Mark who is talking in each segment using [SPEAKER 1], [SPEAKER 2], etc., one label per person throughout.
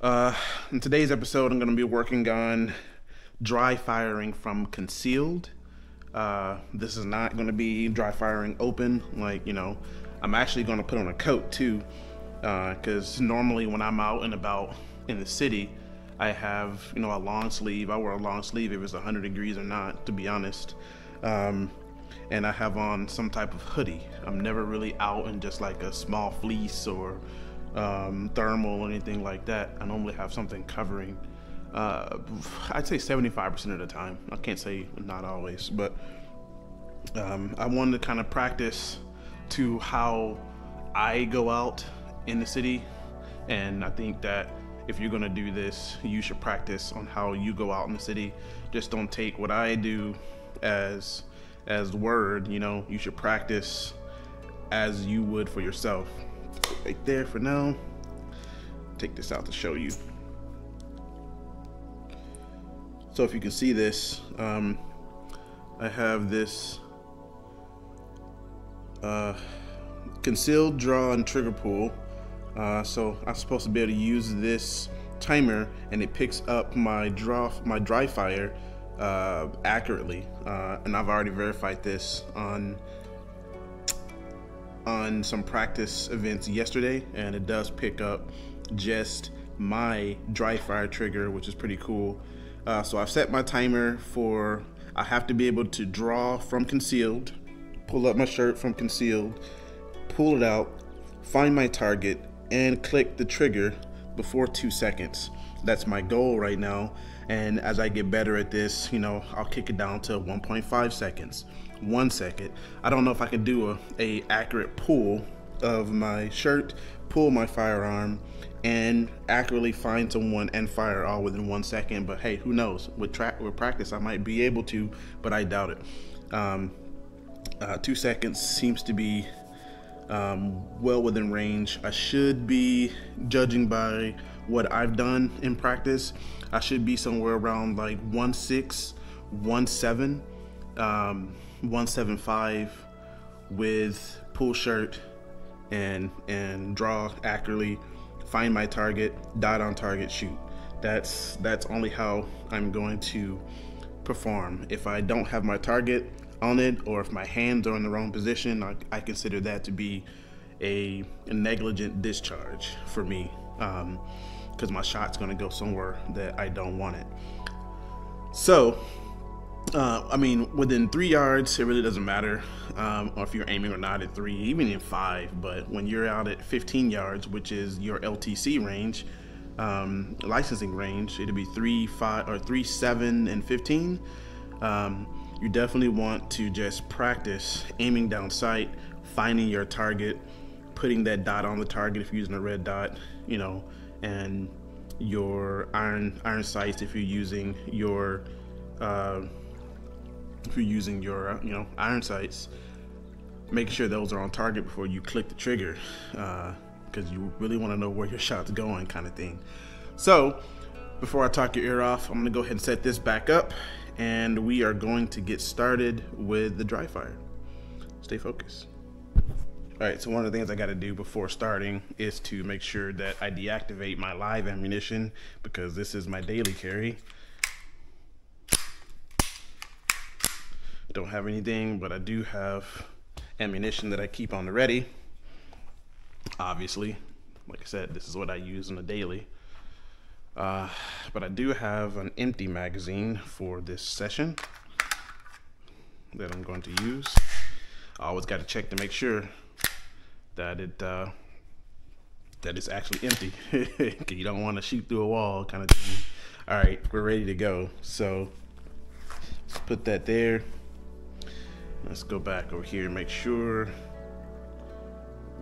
[SPEAKER 1] Uh, in today's episode, I'm going to be working on dry firing from concealed. Uh, this is not going to be dry firing open. Like, you know, I'm actually going to put on a coat too. Because uh, normally when I'm out and about in the city, I have, you know, a long sleeve. I wear a long sleeve if it's 100 degrees or not, to be honest. Um, and I have on some type of hoodie. I'm never really out in just like a small fleece or um, thermal or anything like that. I normally have something covering. Uh, I'd say 75% of the time. I can't say not always, but um, I wanted to kind of practice to how I go out in the city. And I think that if you're gonna do this, you should practice on how you go out in the city. Just don't take what I do as as word. You know, you should practice as you would for yourself right there for now. Take this out to show you. So if you can see this, um, I have this uh, concealed draw and trigger pull. Uh, so I'm supposed to be able to use this timer and it picks up my draw, my dry fire uh, accurately. Uh, and I've already verified this on on some practice events yesterday, and it does pick up just my dry fire trigger, which is pretty cool. Uh, so I've set my timer for I have to be able to draw from concealed, pull up my shirt from concealed, pull it out, find my target, and click the trigger before two seconds. That's my goal right now. And as I get better at this, you know, I'll kick it down to 1.5 seconds one second. I don't know if I can do a, a accurate pull of my shirt, pull my firearm, and accurately find someone and fire all within one second. But hey, who knows? With track with practice, I might be able to, but I doubt it. Um, uh, two seconds seems to be um, well within range. I should be judging by what I've done in practice. I should be somewhere around like one six, one seven. Um, 175 with pull shirt and and draw accurately, find my target, dot on target, shoot. That's that's only how I'm going to perform. If I don't have my target on it, or if my hands are in the wrong position, I, I consider that to be a, a negligent discharge for me, because um, my shot's going to go somewhere that I don't want it. So uh, I mean, within three yards, it really doesn't matter um, or if you're aiming or not at three, even in five. But when you're out at 15 yards, which is your LTC range, um, licensing range, it'll be three, five, or three, seven, and 15. Um, you definitely want to just practice aiming down sight, finding your target, putting that dot on the target if you're using a red dot, you know, and your iron iron sights if you're using your uh, if you're using your uh, you know iron sights make sure those are on target before you click the trigger because uh, you really want to know where your shot's going kind of thing. So before I talk your ear off I'm gonna go ahead and set this back up and we are going to get started with the dry fire. Stay focused. All right, so one of the things I got to do before starting is to make sure that I deactivate my live ammunition because this is my daily carry. Don't have anything, but I do have ammunition that I keep on the ready. Obviously, like I said, this is what I use on a daily. Uh, but I do have an empty magazine for this session that I'm going to use. I always got to check to make sure that it uh, that it's actually empty. you don't want to shoot through a wall, kind of thing. All right, we're ready to go. So let's put that there. Let's go back over here and make sure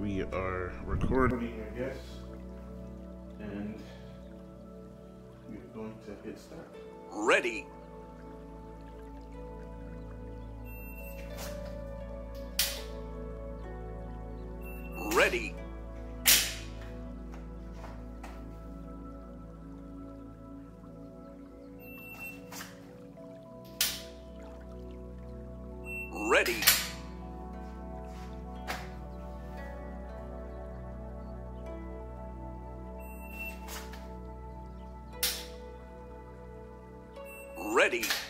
[SPEAKER 1] we are recording I guess. And we're going to hit start.
[SPEAKER 2] Ready. ready. ready.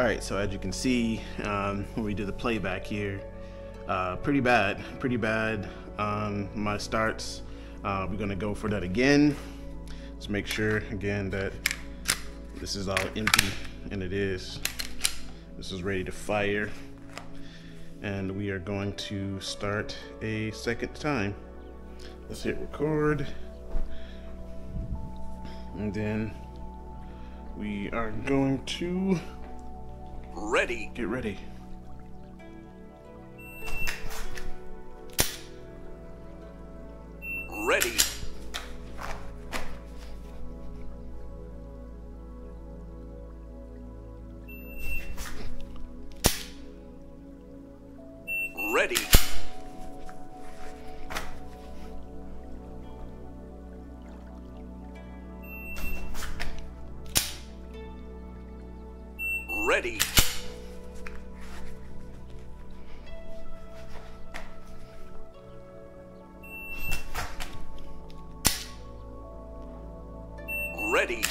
[SPEAKER 1] All right, so as you can see, um, when we do the playback here, uh, pretty bad, pretty bad on my starts. Uh, we're gonna go for that again. Let's make sure again that this is all empty, and it is. This is ready to fire. And we are going to start a second time. Let's hit record. And then we are going to
[SPEAKER 2] Ready.
[SPEAKER 1] get ready.
[SPEAKER 2] Ready. Ready.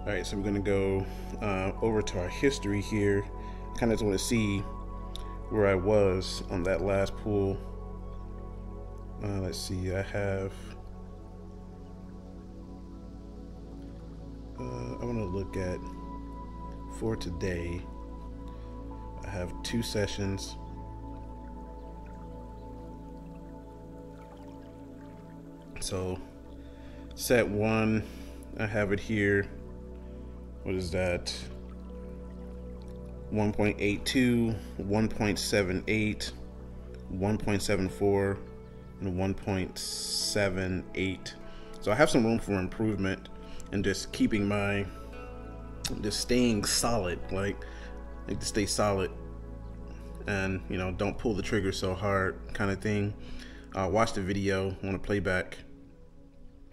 [SPEAKER 1] All right, so we're gonna go uh, over to our history here. Kind of just want to see where I was on that last pool. Uh, let's see, I have. Uh, I want to look at for today. I have two sessions. So, set one, I have it here what is that 1.82 1.78 1.74 and 1.78 so i have some room for improvement and just keeping my just staying solid like like to stay solid and you know don't pull the trigger so hard kind of thing. Uh, watch the video want to play back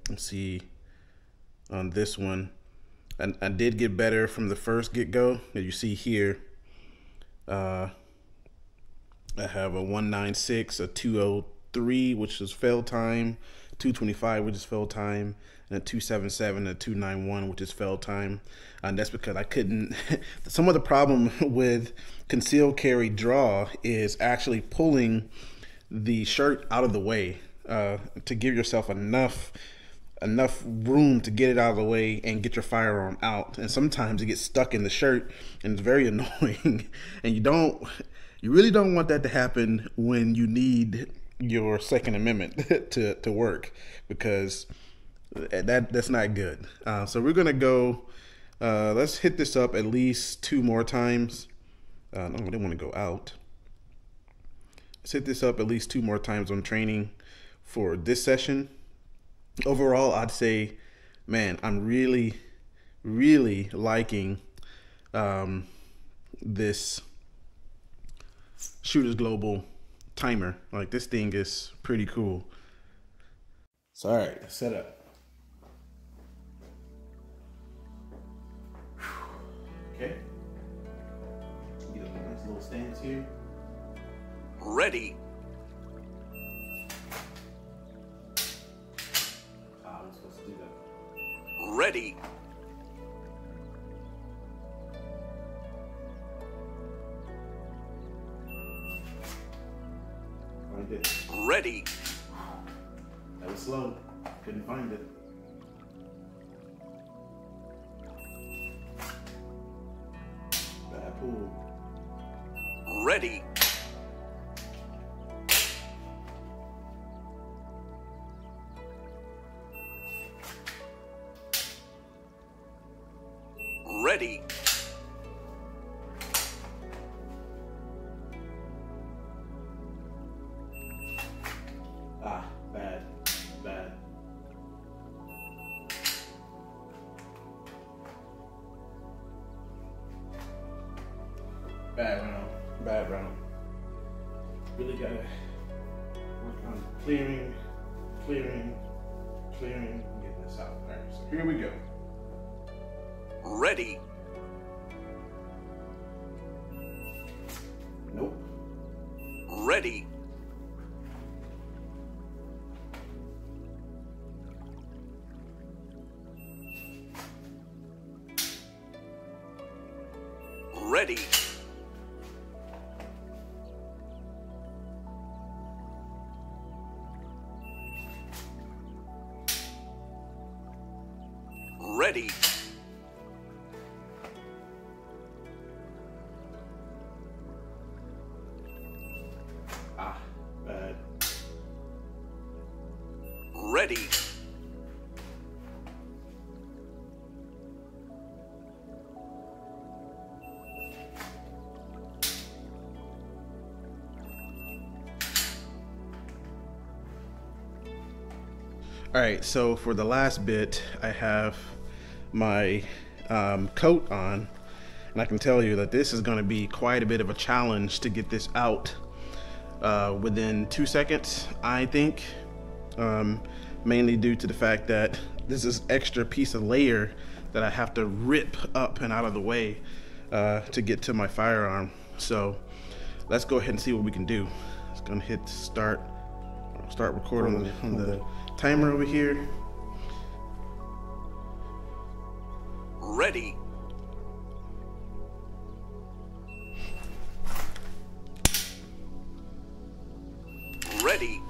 [SPEAKER 1] and see on this one. I, I did get better from the first get go. As you see here, uh, I have a 196, a 203, which is fail time, 225, which is fail time, and a 277, a 291, which is fail time. And that's because I couldn't. some of the problem with concealed carry draw is actually pulling the shirt out of the way uh, to give yourself enough enough room to get it out of the way and get your firearm out. And sometimes it gets stuck in the shirt and it's very annoying. and you don't, you really don't want that to happen when you need your Second Amendment to, to work because that that's not good. Uh, so we're gonna go. Uh, let's hit this up at least two more times. Uh, no, I didn't want to go out. Let's hit this up at least two more times on training for this session overall, I'd say, man, I'm really, really liking um, this Shooters Global timer. Like this thing is pretty cool. So all right, set up. Okay. Get a nice little stance here.
[SPEAKER 2] Ready.
[SPEAKER 1] Ah, I'm supposed to do that.
[SPEAKER 2] Ready.
[SPEAKER 1] It.
[SPEAKER 2] Ready.
[SPEAKER 1] That was slow. Couldn't find it. Bad pool.
[SPEAKER 2] Ready. Ready. Ready. Ready.
[SPEAKER 1] All right, so for the last bit, I have my um, coat on, and I can tell you that this is going to be quite a bit of a challenge to get this out uh, within two seconds, I think, um, mainly due to the fact that this is extra piece of layer that I have to rip up and out of the way uh, to get to my firearm. So let's go ahead and see what we can do. It's gonna hit start, start recording on the, on the timer over here.
[SPEAKER 2] Ready. Ready. Ready.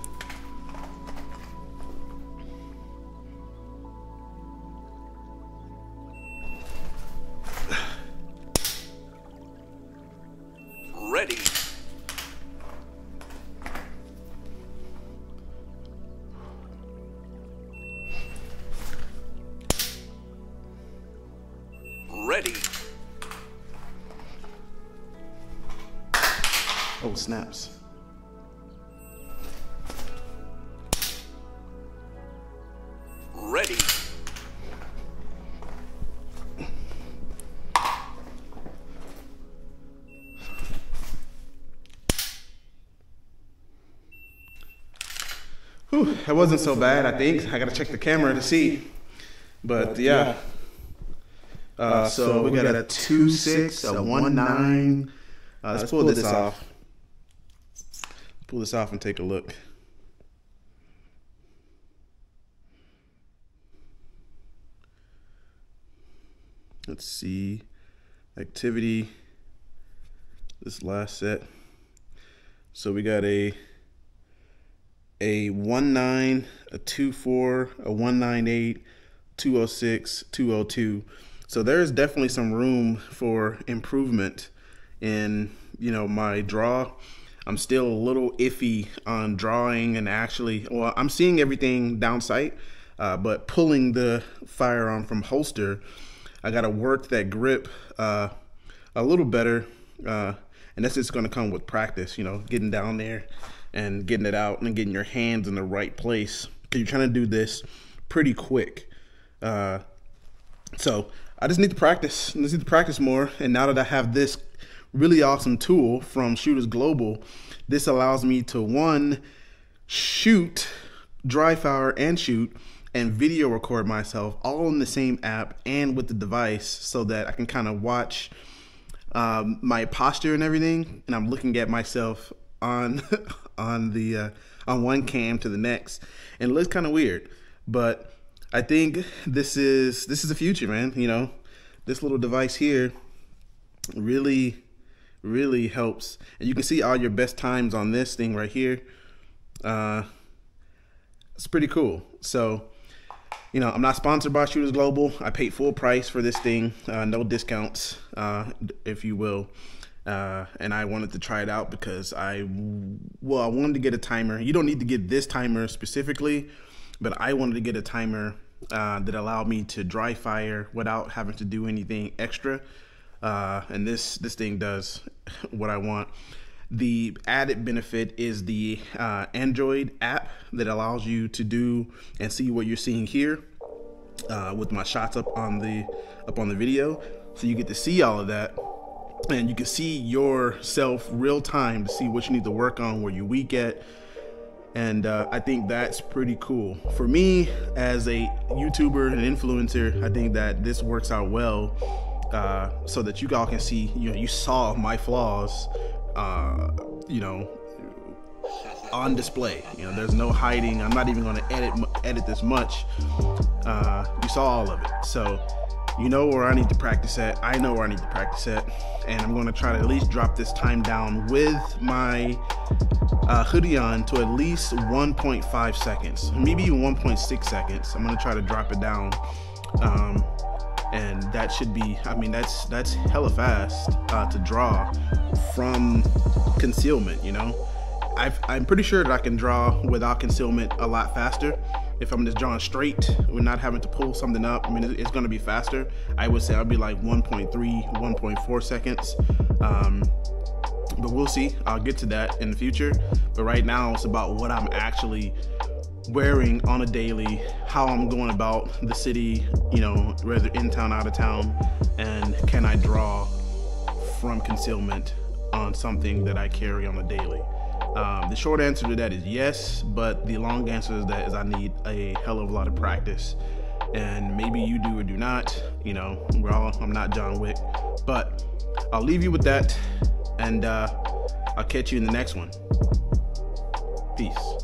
[SPEAKER 1] Snaps.
[SPEAKER 2] Ready.
[SPEAKER 1] Whew, that wasn't so bad, I think. I gotta check the camera to see. But yeah. Uh, so we got a 2 6, a 1 9. Uh, let's pull this off. Pull this off and take a look. Let's see. Activity. This last set. So we got a a 19, a 24, a 198, 206, 202. So there's definitely some room for improvement in, you know, my draw. I'm still a little iffy on drawing and actually, well, I'm seeing everything down sight, uh, but pulling the firearm from holster, I got to work that grip uh, a little better. Uh, and that's just going to come with practice, you know, getting down there and getting it out and getting your hands in the right place. Because you're trying to do this pretty quick. Uh, so I just need to practice. I just need to practice more. And now that I have this really awesome tool from Shooters Global, this allows me to one, shoot, dry fire, and shoot, and video record myself all in the same app and with the device so that I can kind of watch um, my posture and everything. And I'm looking at myself on on the uh, on one cam to the next, and it looks kind of weird. But I think this is this is the future, man. You know, this little device here really really helps, and you can see all your best times on this thing right here. Uh, it's pretty cool. So. You know, I'm not sponsored by Shooters Global. I paid full price for this thing, uh, no discounts, uh, if you will. Uh, and I wanted to try it out because I, well, I wanted to get a timer. You don't need to get this timer specifically, but I wanted to get a timer uh, that allowed me to dry fire without having to do anything extra. Uh, and this this thing does what I want. The added benefit is the uh, Android app that allows you to do and see what you're seeing here uh, with my shots up on the up on the video. So you get to see all of that and you can see yourself real time to see what you need to work on, where you're weak at, And uh, I think that's pretty cool. For me, as a YouTuber and influencer, I think that this works out well uh, so that you all can see, you know, you saw my flaws, uh, you know, on display. You know, there's no hiding. I'm not even going to edit edit this much. Uh, you saw all of it. So you know where I need to practice at. I know where I need to practice at. And I'm going to try to at least drop this time down with my uh, hoodie on to at least 1.5 seconds, maybe even 1.6 seconds. I'm going to try to drop it down. Um, and that should be, I mean, that's that's hella fast uh, to draw from concealment, you know? i am pretty sure that I can draw without concealment a lot faster. If I'm just drawing straight, we're not having to pull something up. I mean, it's gonna be faster. I would say I'll be like 1.3, 1.4 seconds. Um, but we'll see. I'll get to that in the future. But right now, it's about what I'm actually wearing on a daily, how I'm going about the city, you know, whether in town, out of town, and can I draw from concealment on something that I carry on a daily. Um, the short answer to that is yes, but the long answer is that is I need a hell of a lot of practice. And maybe you do or do not. You know, we're all, I'm not John Wick. But I'll leave you with that, and uh, I'll catch you in the next one. Peace.